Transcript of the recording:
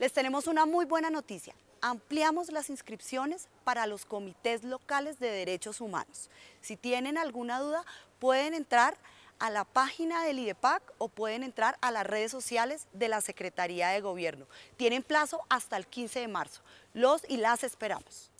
Les tenemos una muy buena noticia. Ampliamos las inscripciones para los comités locales de derechos humanos. Si tienen alguna duda, pueden entrar a la página del IDEPAC o pueden entrar a las redes sociales de la Secretaría de Gobierno. Tienen plazo hasta el 15 de marzo. Los y las esperamos.